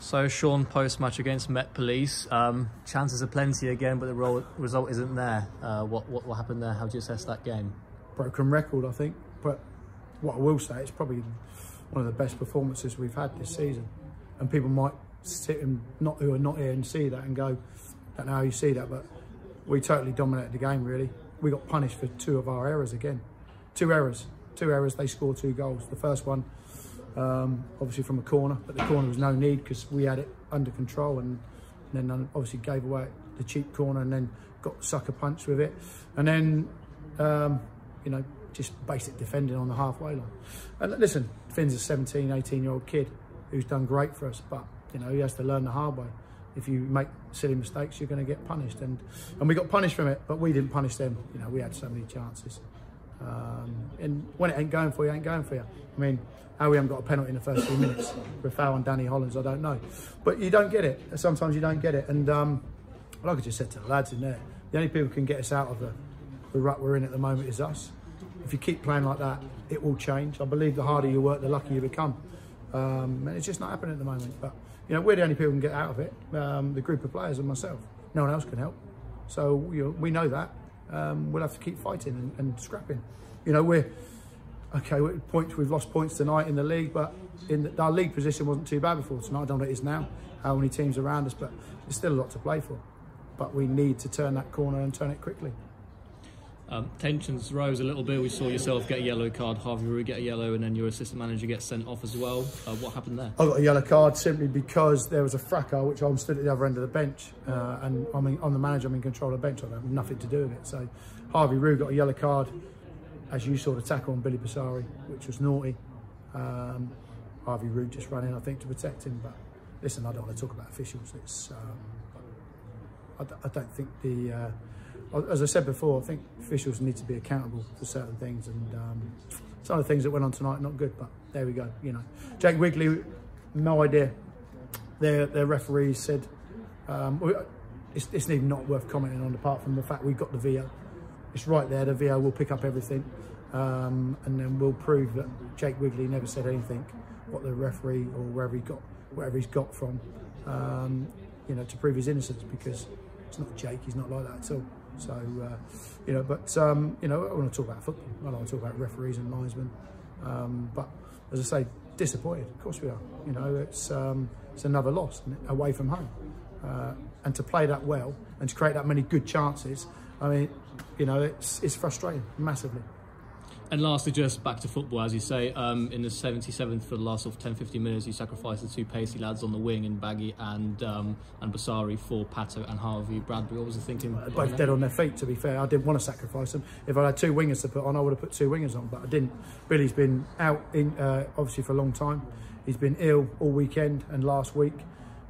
So Shaun, post-match against Met Police, um, chances are plenty again, but the result isn't there. Uh, what, what what happened there? How do you assess that game? Broken record, I think. But what I will say, it's probably one of the best performances we've had this season. And people might sit and not who are not here and see that and go, don't know how you see that, but we totally dominated the game. Really, we got punished for two of our errors again. Two errors, two errors. They scored two goals. The first one um, obviously from a corner, but the corner was no need because we had it under control and, and then obviously gave away the cheap corner and then got sucker punched with it. And then, um, you know, just basic defending on the halfway line. And listen, Finn's a 17, 18 year old kid who's done great for us, but, you know, he has to learn the hard way. If you make silly mistakes, you're going to get punished. And, and we got punished from it, but we didn't punish them. You know, we had so many chances. Um, and when it ain't going for you, it ain't going for you. I mean, how we haven't got a penalty in the first few minutes with foul on Danny Hollands, I don't know. But you don't get it. Sometimes you don't get it. And um, like I just said to the lads in there, the only people who can get us out of the, the rut we're in at the moment is us. If you keep playing like that, it will change. I believe the harder you work, the luckier you become. Um, and it's just not happening at the moment. But, you know, we're the only people who can get out of it, um, the group of players and myself. No one else can help. So, you know, we know that um, we'll have to keep fighting and, and, scrapping. You know, we're okay. Points we've lost points tonight in the league, but in the, our league position wasn't too bad before tonight. I don't know what it is now. How many teams around us, but there's still a lot to play for. But we need to turn that corner and turn it quickly. Um, tensions rose a little bit. We saw yourself get a yellow card, Harvey Roux get a yellow, and then your assistant manager get sent off as well. Uh, what happened there? I got a yellow card simply because there was a fracas, which I'm stood at the other end of the bench, uh, and I mean, I'm the manager, I'm in control of the bench. I have nothing to do with it. So Harvey Roux got a yellow card, as you saw the tackle on Billy Bassari, which was naughty. Um, Harvey Roux just ran in, I think, to protect him. But listen, I don't want to talk about officials. It's um, I, I, don't think the uh, as I said before, I think officials need to be accountable for certain things, and um, some of the things that went on tonight not good. But there we go. You know, Jake Wigley, no idea. Their their referees said um, it's, it's even not worth commenting on, apart from the fact we got the Veo. It's right there. The Veo will pick up everything, um, and then we'll prove that Jake Wigley never said anything. What the referee or wherever he got, wherever he's got from, um, you know, to prove his innocence because it's not Jake. He's not like that at all. So, uh, you know, but, um, you know, I want to talk about football. I want to talk about referees and linesmen. Um, but as I say, disappointed. Of course we are. You know, it's, um, it's another loss away from home. Uh, and to play that well and to create that many good chances, I mean, you know, it's, it's frustrating massively. And lastly, just back to football, as you say, um, in the 77th for the last sort of 10, 15 minutes, you sacrificed the two pacey lads on the wing in Baggy and um, and Bassari for Pato and Harvey Bradbury. What was the thinking? Both dead on their feet, to be fair. I didn't want to sacrifice them. If I had two wingers to put on, I would have put two wingers on, but I didn't. Billy's been out, in, uh, obviously, for a long time. He's been ill all weekend and last week.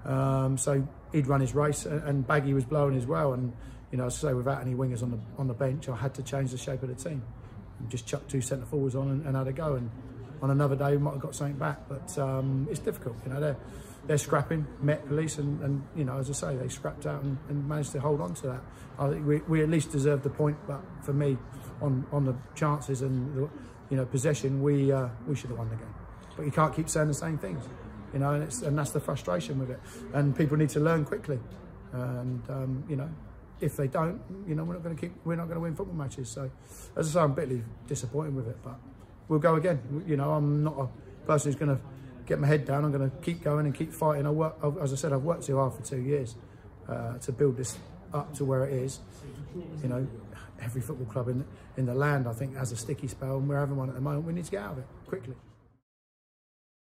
Um, so he'd run his race and Baggy was blowing as well. And, you know, I say, without any wingers on the, on the bench, I had to change the shape of the team just chuck two centre forwards on and, and had a go. And on another day, we might have got something back. But um, it's difficult, you know. They're they're scrapping, Met Police, and, and you know, as I say, they scrapped out and, and managed to hold on to that. I think we, we at least deserved the point. But for me, on on the chances and the, you know possession, we uh, we should have won the game. But you can't keep saying the same things, you know, and it's and that's the frustration with it. And people need to learn quickly. And um, you know, if they don't, you know, we're not going to keep, we're not going to win football matches. So, as I say, I'm bitterly disappointed with it, but we'll go again. You know, I'm not a person who's going to get my head down. I'm going to keep going and keep fighting. I work, as I said, I've worked too hard for two years uh, to build this up to where it is. You know, every football club in in the land, I think, has a sticky spell, and we're having one at the moment. We need to get out of it quickly.